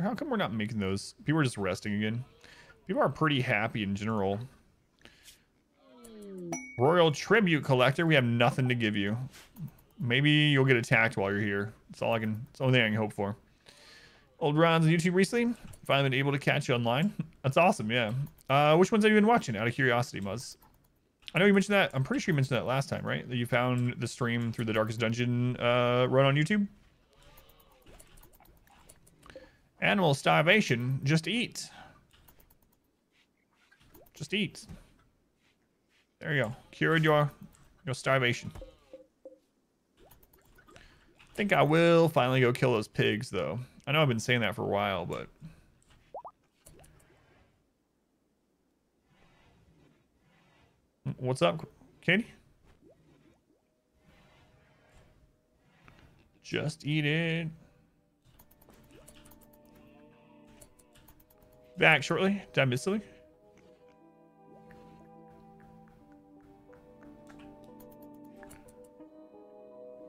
How come we're not making those? People are just resting again. People are pretty happy in general. Royal Tribute Collector, we have nothing to give you. Maybe you'll get attacked while you're here. That's all I can, it's the only thing I can hope for. Old Ron's on YouTube recently. Finally been able to catch you online. That's awesome, yeah. Uh, which ones have you been watching? Out of curiosity, Muzz. I know you mentioned that. I'm pretty sure you mentioned that last time, right? That you found the stream through the Darkest Dungeon uh, run on YouTube. Animal starvation. Just eat. Just eat. There you go. Cured your your starvation. I think I will finally go kill those pigs, though. I know I've been saying that for a while, but... What's up, Katie? Just eat it. Back shortly. Did I miss something?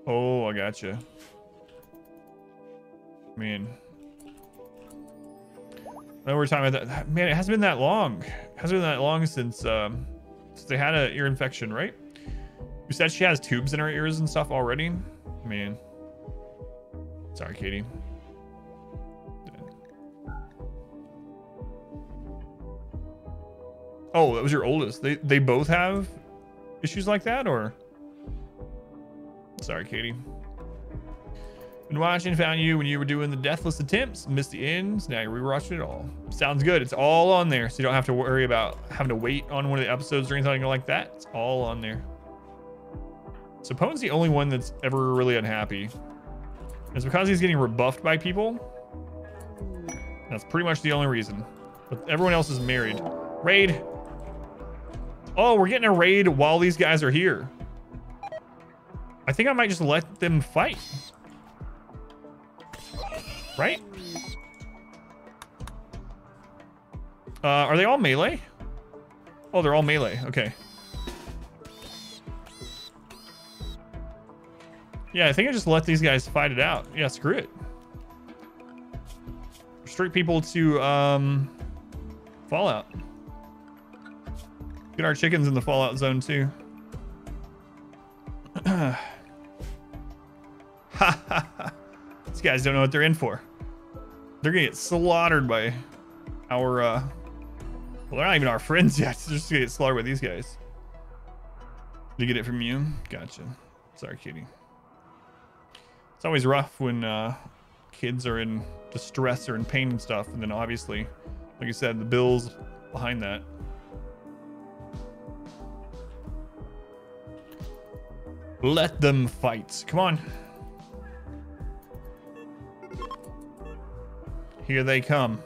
Oh, I gotcha. I mean, no, we're talking about that. Man, it hasn't been that long. It hasn't been that long since um, since they had an ear infection, right? You said she has tubes in her ears and stuff already. Man, sorry, Katie. Oh, that was your oldest. They they both have issues like that, or? Sorry, Katie. Been watching, found you when you were doing the deathless attempts, missed the ends. Now you're rewatching it all. Sounds good. It's all on there, so you don't have to worry about having to wait on one of the episodes or anything like that. It's all on there. So Pone's the only one that's ever really unhappy. It's because he's getting rebuffed by people. That's pretty much the only reason. But everyone else is married. Raid. Oh, we're getting a raid while these guys are here. I think I might just let them fight. Right? Uh, are they all melee? Oh, they're all melee. Okay. Yeah, I think I just let these guys fight it out. Yeah, screw it. Restrict people to um, Fallout. Get our chickens in the Fallout zone too. These guys don't know what they're in for. They're gonna get slaughtered by our, uh... Well, they're not even our friends yet. They're just gonna get slaughtered by these guys. Did you get it from you? Gotcha. Sorry, kitty. It's always rough when uh, kids are in distress or in pain and stuff. And then obviously, like you said, the bills behind that. Let them fight. Come on. Here they come.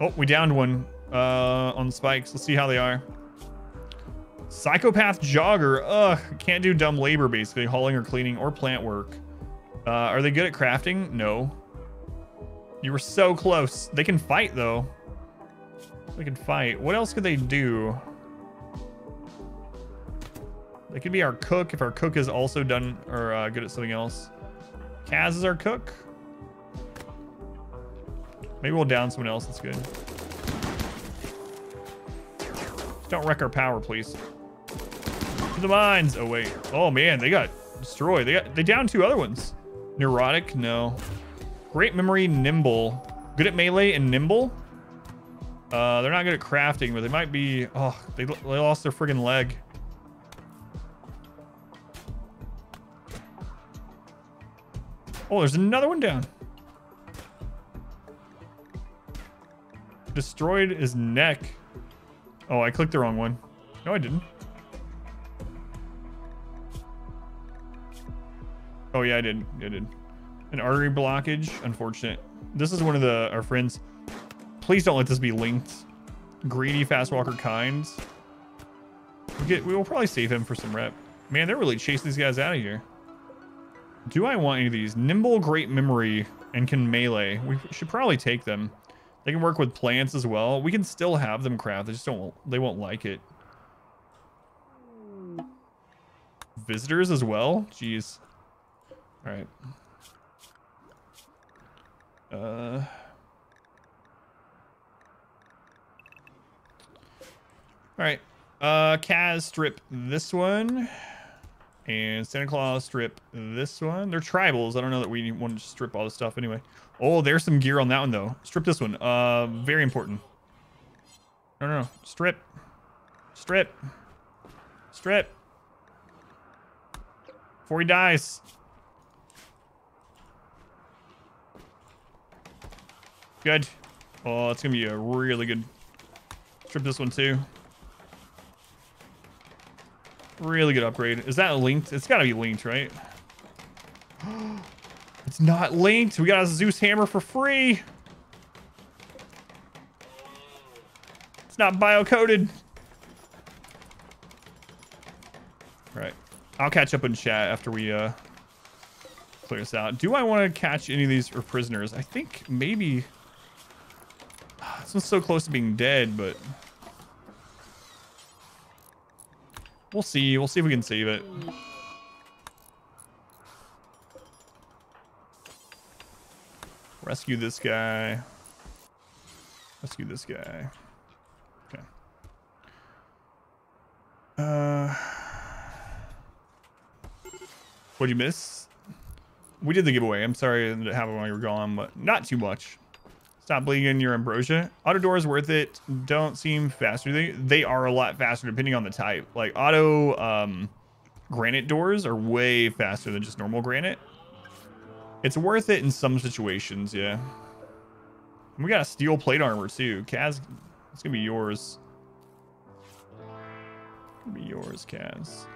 Oh, we downed one uh, on spikes. Let's see how they are. Psychopath jogger. Ugh, can't do dumb labor, basically. Hauling or cleaning or plant work. Uh, are they good at crafting? No. You were so close. They can fight, though. They can fight. What else could they do? They could be our cook if our cook is also done or uh, good at something else. Kaz is our cook. Maybe we'll down someone else that's good. Don't wreck our power, please. To the mines. Oh, wait. Oh, man. They got destroyed. They got they down two other ones. Neurotic? No. Great memory, nimble. Good at melee and nimble? Uh, they're not good at crafting, but they might be... Oh, they, they lost their friggin' leg. Oh, there's another one down. Destroyed his neck. Oh, I clicked the wrong one. No, I didn't. Oh, yeah, I did. I did. An artery blockage. Unfortunate. This is one of the our friends. Please don't let this be linked. Greedy fast walker kinds. We, get, we will probably save him for some rep. Man, they're really chasing these guys out of here. Do I want any of these? Nimble, great memory, and can melee. We should probably take them. They can work with plants as well. We can still have them craft. They just don't. They won't like it. Visitors as well. Jeez. All right. Uh. All right. Uh, Kaz strip this one. And Santa Claus strip this one. They're tribals. I don't know that we want to strip all this stuff anyway. Oh, there's some gear on that one though. Strip this one. Uh, very important. No, no, no. Strip. Strip. Strip. Before he dies. Good. Oh, it's gonna be a really good. Strip this one too. Really good upgrade. Is that linked? It's gotta be linked, right? it's not linked. We got a Zeus hammer for free. It's not bio-coded. Right. I'll catch up in chat after we uh clear this out. Do I want to catch any of these or prisoners? I think maybe this one's so close to being dead, but We'll see. We'll see if we can save it. Rescue this guy. Rescue this guy. Okay. Uh, what'd you miss? We did the giveaway. I'm sorry it while you were gone, but not too much. Stop bleeding your ambrosia. Auto doors worth it. Don't seem faster. They they are a lot faster depending on the type. Like auto um, granite doors are way faster than just normal granite. It's worth it in some situations, yeah. We got a steel plate armor too. Kaz, it's gonna be yours. It's Gonna be yours, Kaz.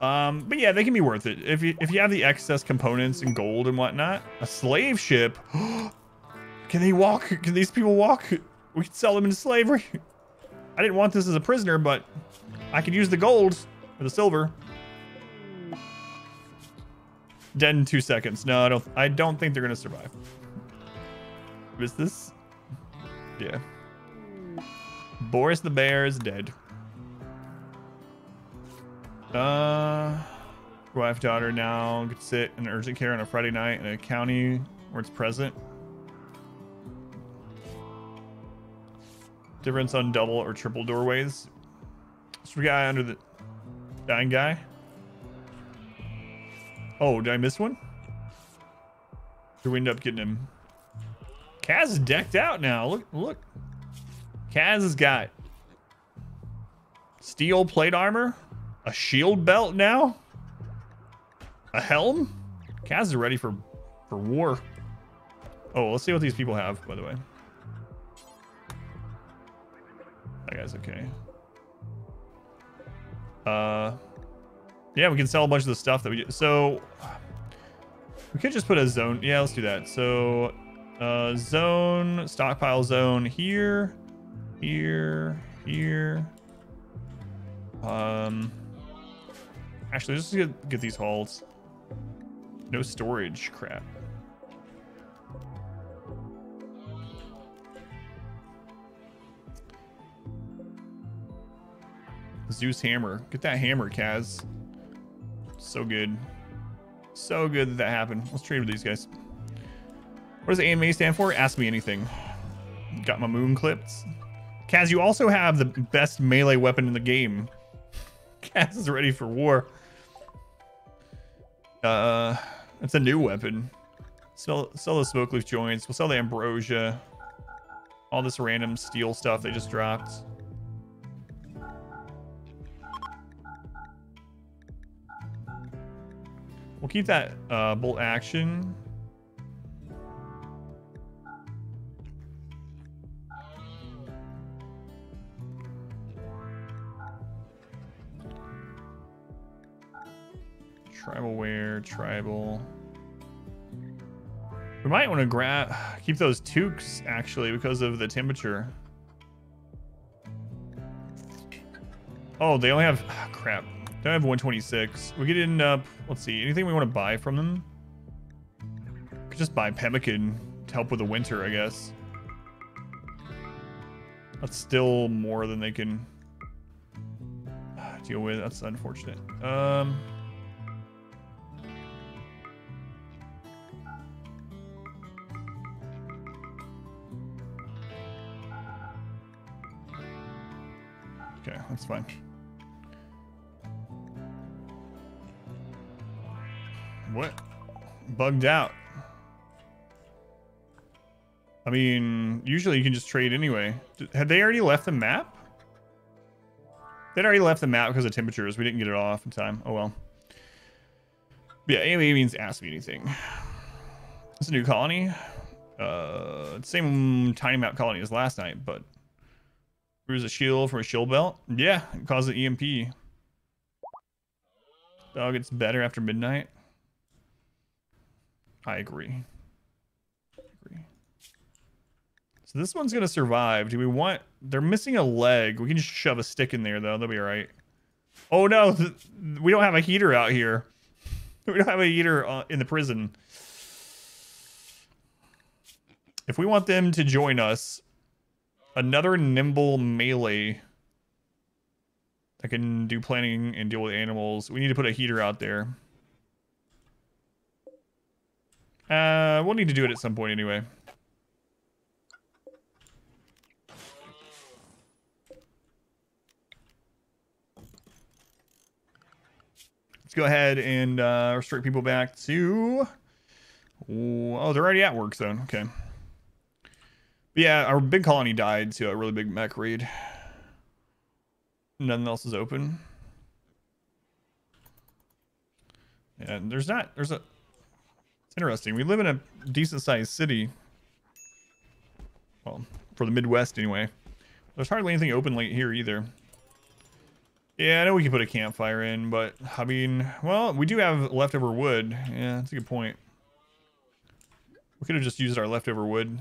Um, but yeah, they can be worth it if you if you have the excess components and gold and whatnot. A slave ship. Can they walk? Can these people walk? We could sell them into slavery. I didn't want this as a prisoner, but I could use the gold or the silver. Dead in two seconds. No, I don't. I don't think they're gonna survive. Is this? Yeah. Boris the bear is dead. Uh, wife daughter now could sit in urgent care on a Friday night in a county where it's present. Difference on double or triple doorways. So we got under the dying guy. Oh, did I miss one? Did we end up getting him? Kaz is decked out now. Look, look. Kaz has got steel plate armor, a shield belt now, a helm. Kaz is ready for for war. Oh, let's see what these people have, by the way. That guy's okay. Uh, yeah, we can sell a bunch of the stuff that we do. So we could just put a zone. Yeah, let's do that. So uh, zone, stockpile zone here, here, here. Um, actually, let's get, get these halls. No storage crap. Zeus hammer. Get that hammer, Kaz. So good. So good that that happened. Let's trade with these guys. What does AMA stand for? Ask me anything. Got my moon clips. Kaz, you also have the best melee weapon in the game. Kaz is ready for war. Uh, it's a new weapon. Sell, sell the smoke leaf joints. We'll sell the ambrosia. All this random steel stuff they just dropped. We'll keep that uh, bolt action. Tribal wear, tribal. We might want to grab, keep those toques actually because of the temperature. Oh, they only have, oh, crap. Don't have 126. We get in. up. Let's see. Anything we want to buy from them? Could just buy pemmican to help with the winter, I guess. That's still more than they can deal with. That's unfortunate. Um. Okay, that's fine. Bugged out. I mean, usually you can just trade anyway. Had they already left the map? They'd already left the map because of temperatures. We didn't get it all off in time. Oh well. But yeah, AMA means ask me anything. It's a new colony. Uh, same tiny map colony as last night, but there's a shield from a shield belt. Yeah, it causes EMP. Dog gets better after midnight. I agree. I agree. So this one's gonna survive. Do we want? They're missing a leg. We can just shove a stick in there though. They'll be all right. Oh no, we don't have a heater out here. We don't have a heater uh, in the prison. If we want them to join us, another nimble melee that can do planning and deal with animals. We need to put a heater out there. Uh, we'll need to do it at some point anyway. Let's go ahead and uh, restrict people back to... Oh, they're already at work zone. Okay. But yeah, our big colony died to a really big mech raid. Nothing else is open. And there's not, there's a, it's interesting. We live in a decent sized city. Well, for the Midwest anyway. There's hardly anything open late here either. Yeah, I know we can put a campfire in, but I mean, well, we do have leftover wood. Yeah, that's a good point. We could have just used our leftover wood.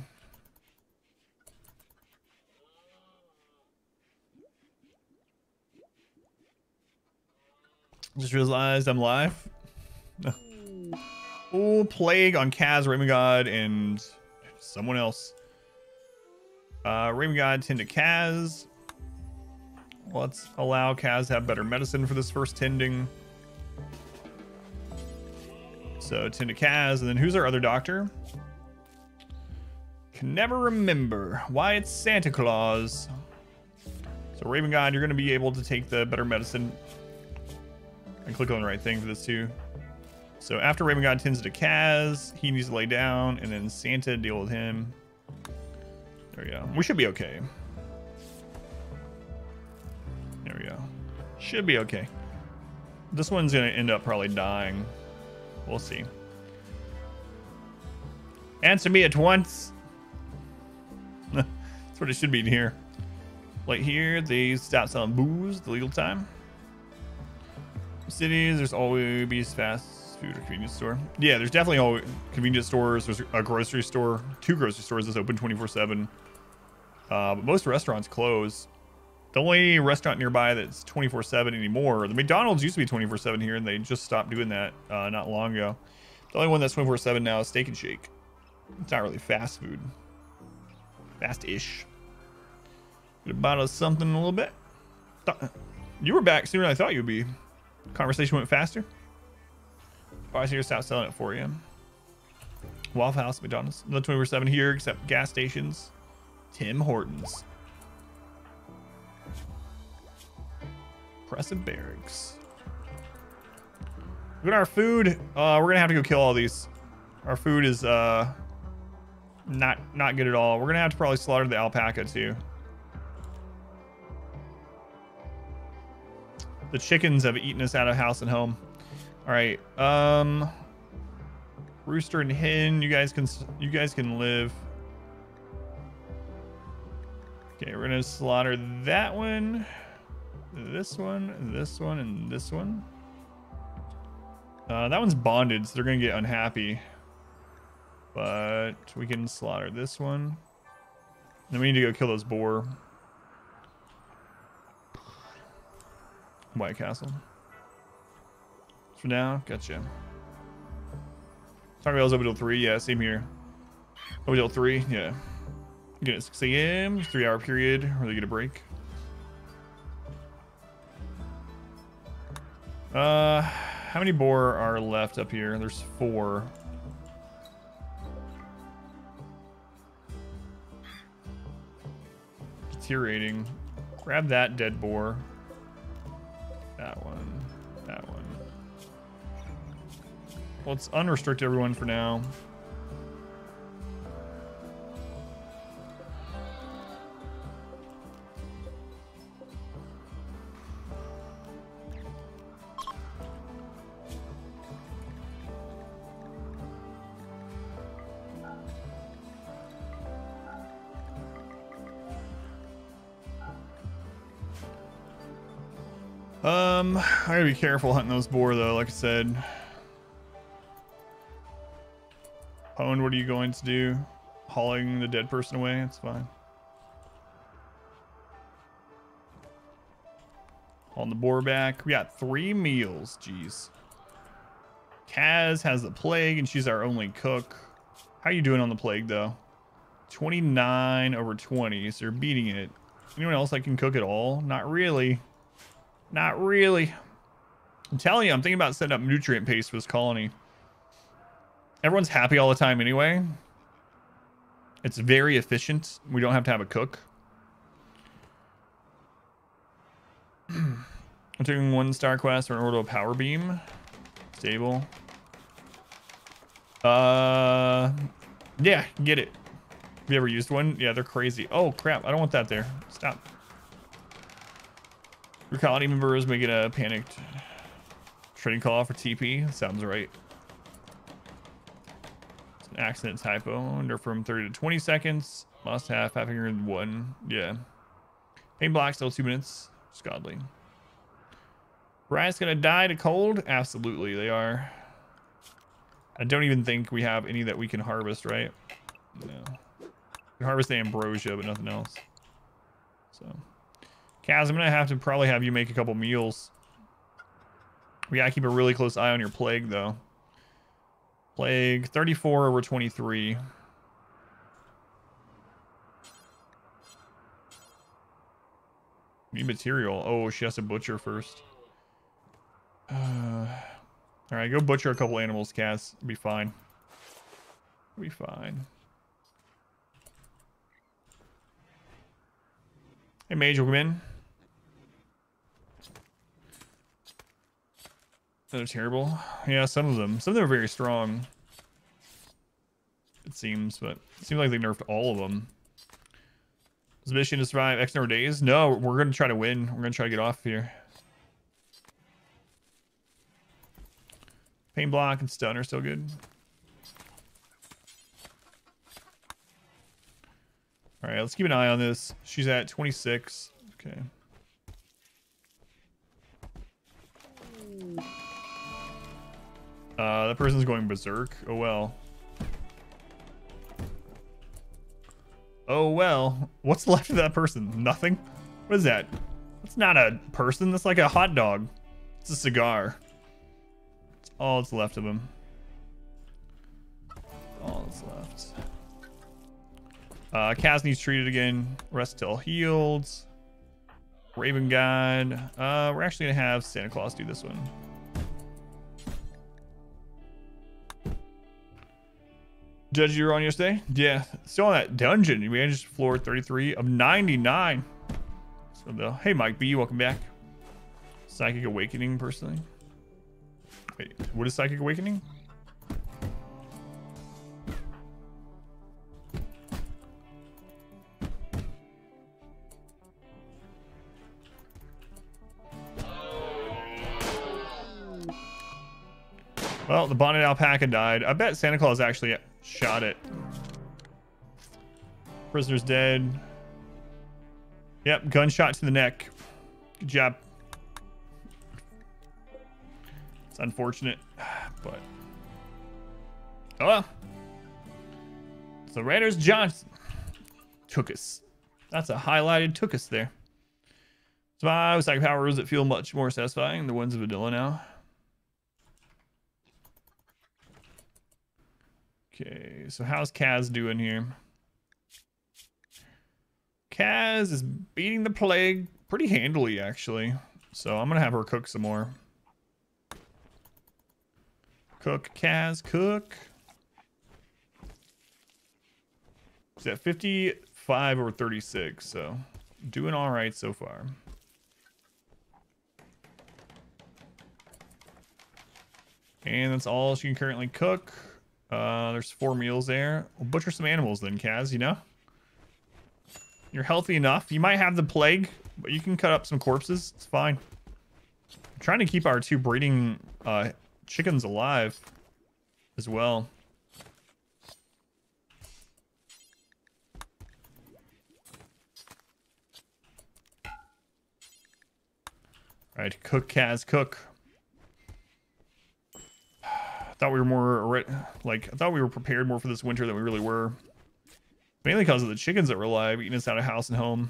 Just realized I'm live. oh, Plague on Kaz, Raymond God, and someone else. Uh, Raymond God, tend to Kaz. Let's allow Kaz have better medicine for this first tending. So tend to Kaz, and then who's our other doctor? Can never remember. Why it's Santa Claus. So Raven God, you're going to be able to take the better medicine and click on the right thing for this too. So after Raven God tends to Kaz, he needs to lay down, and then Santa deal with him. There we go. We should be okay. There we go. Should be okay. This one's gonna end up probably dying. We'll see. Answer me at once. That's what it should be in here. Like here, they stop selling booze, the legal time cities, there's always fast food or convenience store. Yeah, there's definitely always convenience stores. There's a grocery store, two grocery stores that's open 24/7. Uh, but most restaurants close. The only restaurant nearby that's 24/7 anymore, the McDonald's used to be 24/7 here, and they just stopped doing that uh, not long ago. The only one that's 24/7 now is Steak and Shake. It's not really fast food. Fast-ish. Get a bottle of something a little bit. You were back sooner than I thought you'd be. Conversation went faster. Bars here stop selling it for you. Waffle House, McDonald's. No 24 7 here except gas stations. Tim Hortons. Pressive Barracks. Look at our food. Uh, we're gonna have to go kill all these. Our food is uh not not good at all. We're gonna have to probably slaughter the alpaca too. The chickens have eaten us out of house and home. All right. Um, rooster and hen, you guys can you guys can live. Okay, we're gonna slaughter that one, this one, this one, and this one. Uh, that one's bonded, so they're gonna get unhappy. But we can slaughter this one. Then we need to go kill those boar. White Castle. For now, gotcha. Taco Bell's open till 3, yeah, same here. Open till 3, yeah. Get it 6 a.m., three hour period, where they get a break. Uh, how many boar are left up here? There's four. Deteriorating. Grab that dead boar. That one. Let's unrestrict everyone for now. Um, I gotta be careful hunting those boar though, like I said. Pwned, what are you going to do? Hauling the dead person away? It's fine. On the boar back. We got three meals. Jeez. Kaz has the plague and she's our only cook. How you doing on the plague though? 29 over 20, so you're beating it. Anyone else that can cook at all? Not really. Not really. I'm telling you, I'm thinking about setting up nutrient paste for this colony. Everyone's happy all the time anyway. It's very efficient. We don't have to have a cook. I'm taking one star quest for an order of power beam. Stable. Uh, yeah, get it. Have you ever used one? Yeah, they're crazy. Oh crap! I don't want that there. Stop. Your colony members is making a panicked trading call for TP. Sounds right. Accident typo. Under from 30 to 20 seconds. Must have half finger one. Yeah. Pain block still two minutes. It's godly. Riot's gonna die to cold? Absolutely, they are. I don't even think we have any that we can harvest, right? No. We can harvest the ambrosia, but nothing else. So. Kaz, I'm gonna have to probably have you make a couple meals. We gotta keep a really close eye on your plague, though. Plague, 34 over 23. Need material. Oh, she has to butcher first. Uh, all right, go butcher a couple animals, Kaz. It'll be fine. It'll be fine. Hey, Mage, welcome in. They're terrible. Yeah, some of them. Some of them are very strong. It seems, but it seems like they nerfed all of them. Is the mission to survive X number of days? No, we're going to try to win. We're going to try to get off here. Pain block and stun are still good. All right, let's keep an eye on this. She's at 26. Okay. Uh, that person's going berserk. Oh well. Oh well. What's left of that person? Nothing? What is that? That's not a person. That's like a hot dog. It's a cigar. It's all that's left of him. All that's left. Uh, Kaz needs treated again. Rest till healed. Raven God. Uh, we're actually going to have Santa Claus do this one. Judge, you were on yesterday? Yeah. Still on that dungeon. We managed floor 33 of 99. So the hey Mike B, welcome back. Psychic Awakening personally. Wait, what is Psychic Awakening? Well, the bonnet alpaca died. I bet Santa Claus actually shot it. Prisoner's dead. Yep, gunshot to the neck. Good job. It's unfortunate, but... Oh well. So Raiders Johnson took us. That's a highlighted took us there. So I was like powers that feel much more satisfying. The ones of Vanilla now. Okay, so how's Kaz doing here? Kaz is beating the plague pretty handily, actually. So I'm going to have her cook some more. Cook, Kaz, cook. Is that 55 or 36? So doing all right so far. And that's all she can currently cook. Uh, there's four meals there. We'll butcher some animals then, Kaz, you know? You're healthy enough. You might have the plague, but you can cut up some corpses. It's fine. I'm trying to keep our two breeding uh, chickens alive as well. All right, cook, Kaz, cook. Thought we were more like I thought we were prepared more for this winter than we really were. Mainly because of the chickens that were alive, eating us out of house and home.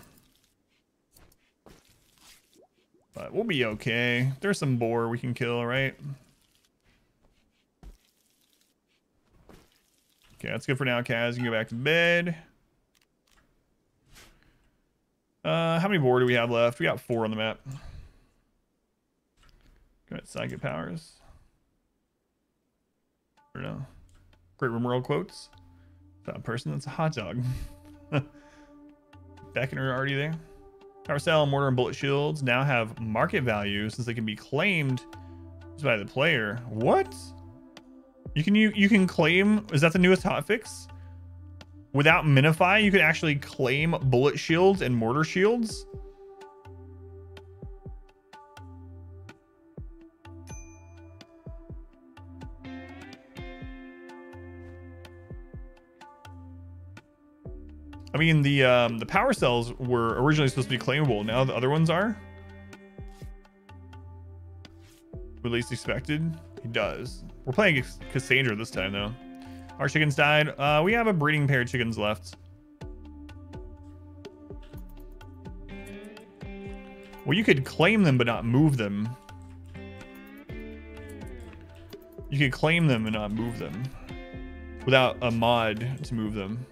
But we'll be okay. There's some boar we can kill, right? Okay, that's good for now, Kaz. You can go back to bed. Uh, how many boar do we have left? We got four on the map. Go ahead, psychic powers. I don't know. Great Rimworld quotes. That person that's a hot dog. Beck and her already there. Power cell, mortar, and bullet shields now have market value since they can be claimed by the player. What? You can you you can claim is that the newest hotfix? Without Minify, you can actually claim bullet shields and mortar shields. I mean, the um, the power cells were originally supposed to be claimable. Now the other ones are. At least expected. He does. We're playing Cassandra this time, though. Our chickens died. Uh, we have a breeding pair of chickens left. Well, you could claim them but not move them. You could claim them and not move them. Without a mod to move them.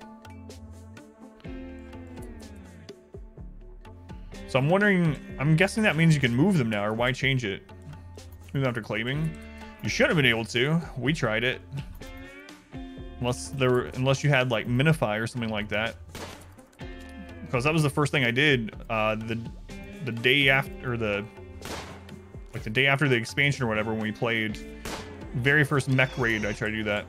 So I'm wondering, I'm guessing that means you can move them now, or why change it? Move after claiming? You should have been able to. We tried it. Unless there unless you had like Minify or something like that. Because that was the first thing I did uh, the the day after the like the day after the expansion or whatever when we played very first mech raid I tried to do that.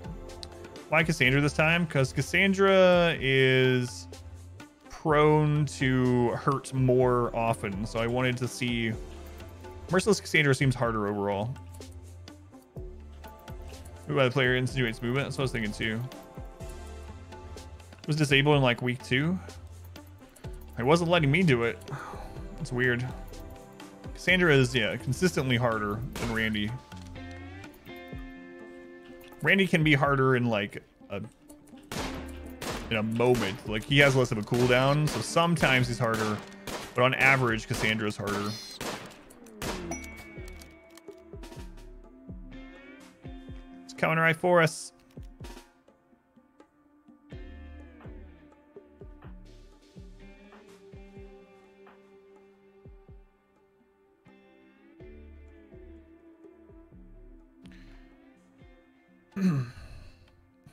Why Cassandra this time? Because Cassandra is prone to hurt more often, so I wanted to see... Merciless Cassandra seems harder overall. Move by the player insinuates movement, that's what I was thinking too. Was disabled in like week two. It wasn't letting me do it. It's weird. Cassandra is, yeah, consistently harder than Randy. Randy can be harder in like a in a moment. Like he has less of a cooldown, so sometimes he's harder, but on average, Cassandra's harder. It's coming right for us.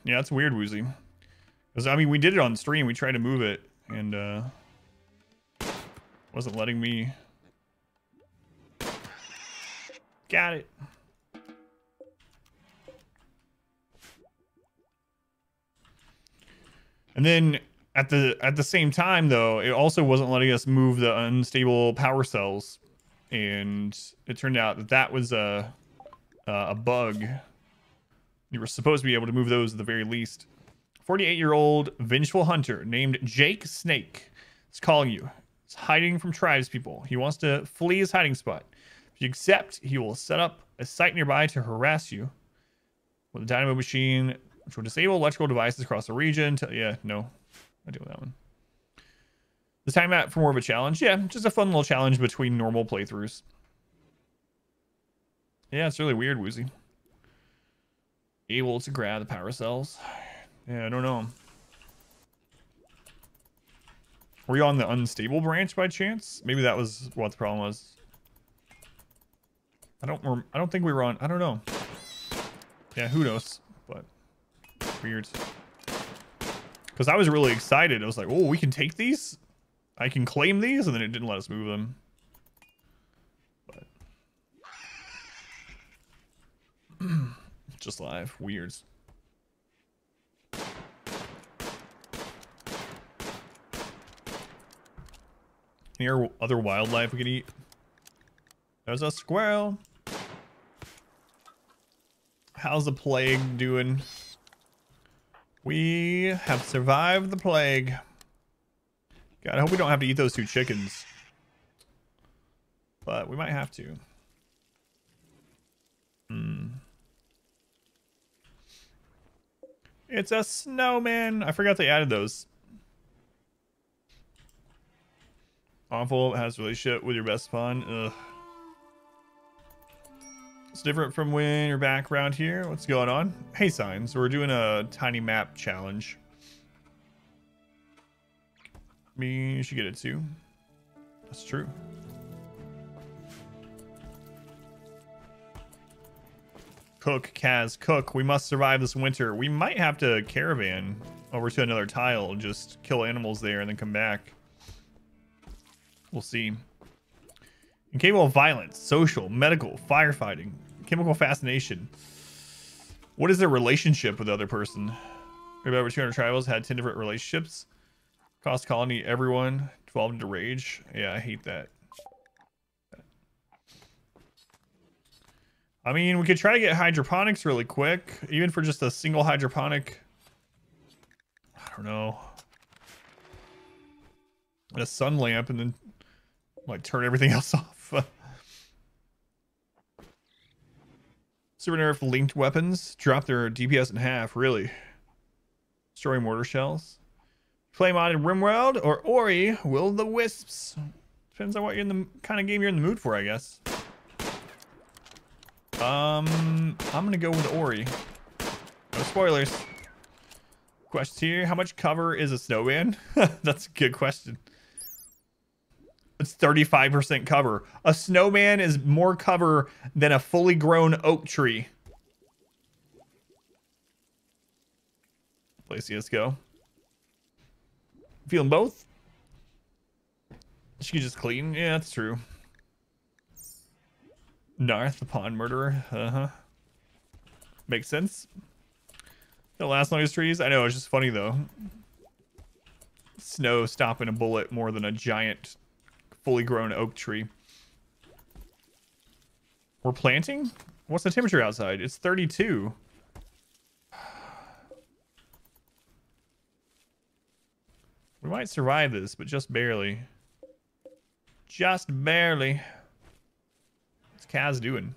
yeah, it's weird, Woozy. Because, I mean, we did it on stream. We tried to move it, and uh, wasn't letting me. Got it. And then at the at the same time, though, it also wasn't letting us move the unstable power cells, and it turned out that that was a a bug. You were supposed to be able to move those at the very least. 48 year old vengeful hunter named Jake Snake is calling you. He's hiding from tribes people. He wants to flee his hiding spot. If you accept, he will set up a site nearby to harass you with a dynamo machine, which will disable electrical devices across the region. To, yeah, no, I deal with that one. The time out for more of a challenge. Yeah, just a fun little challenge between normal playthroughs. Yeah, it's really weird, Woozy. Able to grab the power cells. Yeah, I don't know. Were you on the unstable branch by chance? Maybe that was what the problem was. I don't. I don't think we were on. I don't know. Yeah, who knows? But weird. Because I was really excited. I was like, "Oh, we can take these." I can claim these, and then it didn't let us move them. But just live weirds. Any other wildlife we could eat? There's a squirrel. How's the plague doing? We have survived the plague. God, I hope we don't have to eat those two chickens. But we might have to. Hmm. It's a snowman. I forgot they added those. Awful has relationship with your best spawn. Ugh. It's different from when you're back around here. What's going on? Hey, signs. We're doing a tiny map challenge. Me, you should get it too. That's true. Cook, Kaz, cook. We must survive this winter. We might have to caravan over to another tile, just kill animals there and then come back. We'll see. Incapable of violence, social, medical, firefighting, chemical fascination. What is their relationship with the other person? Maybe over 200 tribals had 10 different relationships. Cost colony, everyone, 12 into rage. Yeah, I hate that. I mean, we could try to get hydroponics really quick, even for just a single hydroponic. I don't know. A sun lamp and then like turn everything else off. Super nerf linked weapons drop their DPS in half. Really? Destroy mortar shells. Play modded RimWorld or Ori Will the Wisps. Depends on what you're in the kind of game you're in the mood for, I guess. Um, I'm gonna go with Ori. No spoilers. Question here: How much cover is a snowman? That's a good question. It's 35% cover. A snowman is more cover than a fully grown oak tree. Play CSGO. Feeling both? She could just clean. Yeah, that's true. Narth, the pond murderer. Uh-huh. Makes sense. The last longest trees? I know, it's just funny though. Snow stopping a bullet more than a giant fully grown oak tree. We're planting? What's the temperature outside? It's 32. We might survive this, but just barely. Just barely. What's Kaz doing?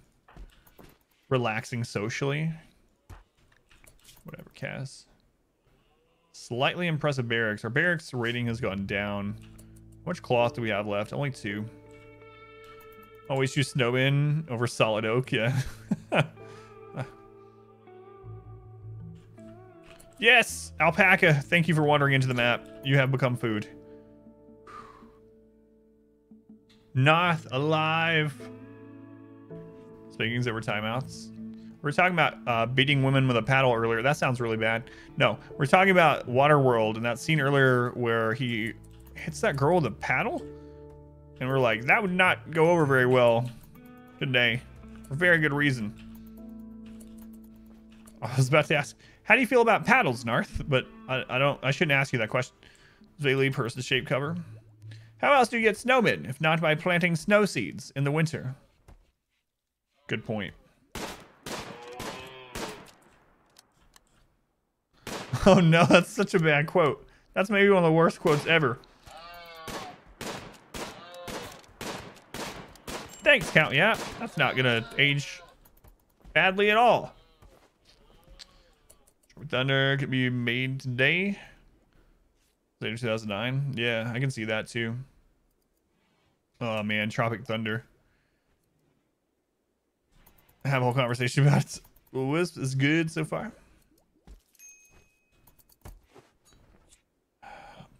Relaxing socially? Whatever, Kaz. Slightly impressive barracks. Our barracks rating has gone down. Much cloth do we have left? Only two. Always use snowman over solid oak, yeah. yes! Alpaca, thank you for wandering into the map. You have become food. Noth alive. Speaking over timeouts. We are talking about uh, beating women with a paddle earlier. That sounds really bad. No, we're talking about Waterworld and that scene earlier where he hits that girl with a paddle. And we're like, that would not go over very well today. For very good reason. I was about to ask, how do you feel about paddles, Narth? But I, I don't, I shouldn't ask you that question. Daily person shape cover. How else do you get snowmen if not by planting snow seeds in the winter? Good point. Oh no, that's such a bad quote. That's maybe one of the worst quotes ever. Thanks, Count. Yeah, that's not gonna age badly at all. Thunder could be made today. Later 2009. Yeah, I can see that too. Oh man, Tropic Thunder. Have a whole conversation about it. Wisp is good so far.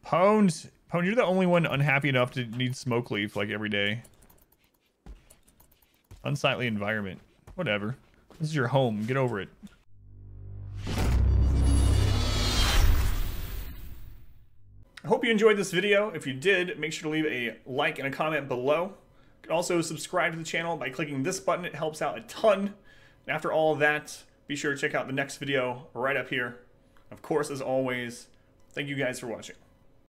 Pwned, Pwned, you're the only one unhappy enough to need smoke leaf like every day. Unsightly environment. Whatever. This is your home. Get over it. I hope you enjoyed this video. If you did, make sure to leave a like and a comment below. You can also subscribe to the channel by clicking this button. It helps out a ton. And after all that, be sure to check out the next video right up here. Of course, as always, thank you guys for watching.